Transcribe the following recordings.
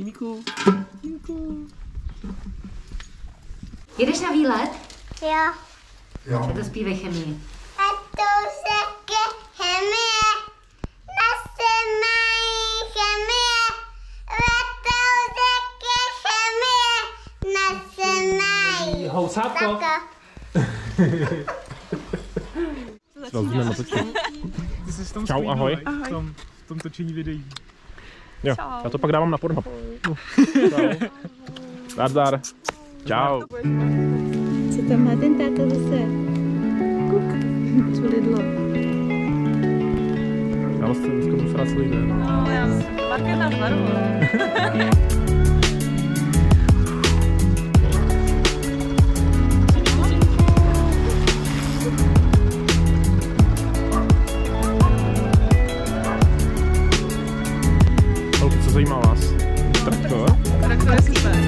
Tímíku, tímíku. Jedeš na výlet? Jo. Tak to zpívej chemii. A to se ke chemie. Na se mají chemie. Letou se ke chemie. Na se mají. Housátko. Tom Čau, ahoj. right? V tom, v tom točení videí. Jo, já to pak dávám na Pornhub. Čau. Zdar, zdar. Čau. Co tam má ten táta zase? Kuk. Co lidlo. Já vlastně dneska srát celý den. No, já Marka nás varovala. Vás? Traktor? Traktor je super.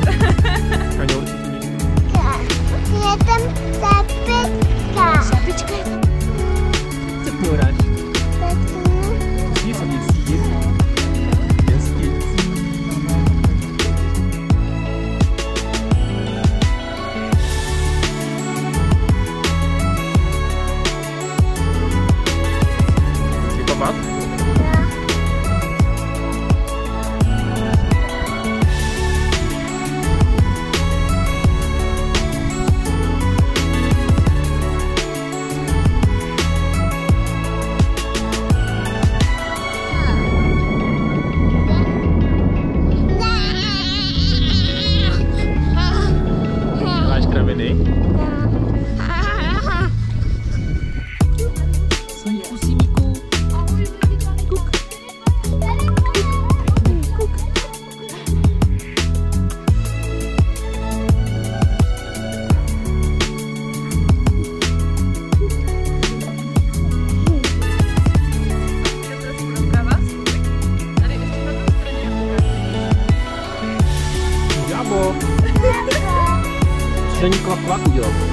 Mít. Je tam sapička. Šapička. Co kňouráš? Sníh se víc stín. Hezky. Fuck clock.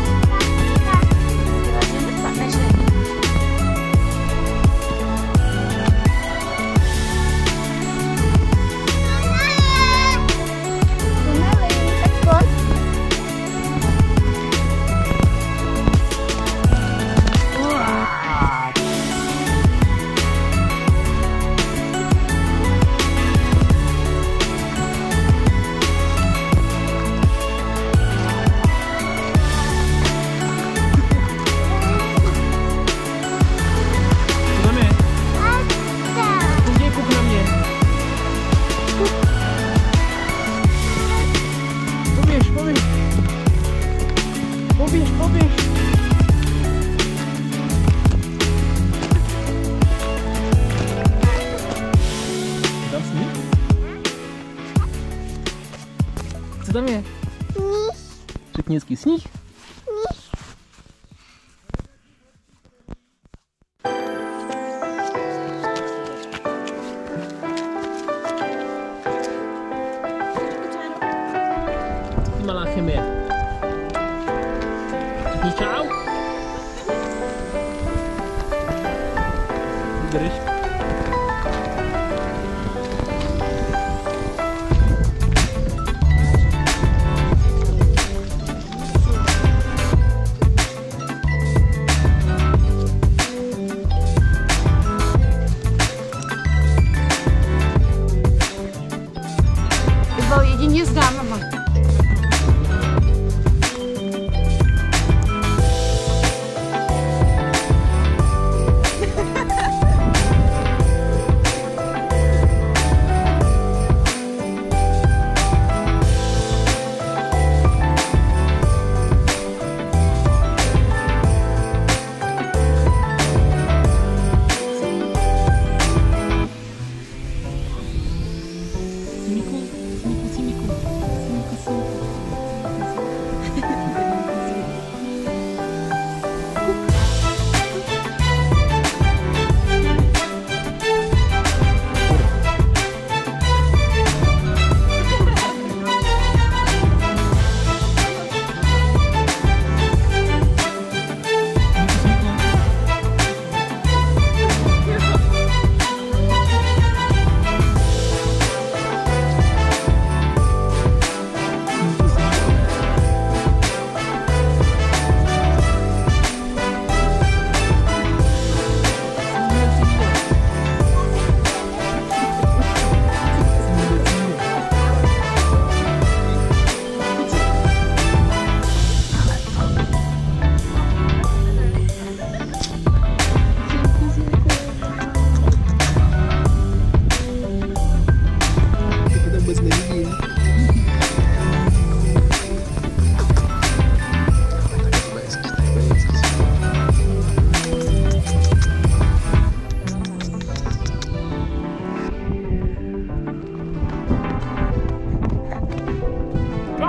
Co tam je? Řekni hezky sníh. Ty malá chemie. Řekni